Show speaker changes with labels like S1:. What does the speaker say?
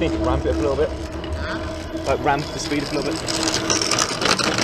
S1: just need to ramp it up a little bit. Like ramp the speed up a little bit.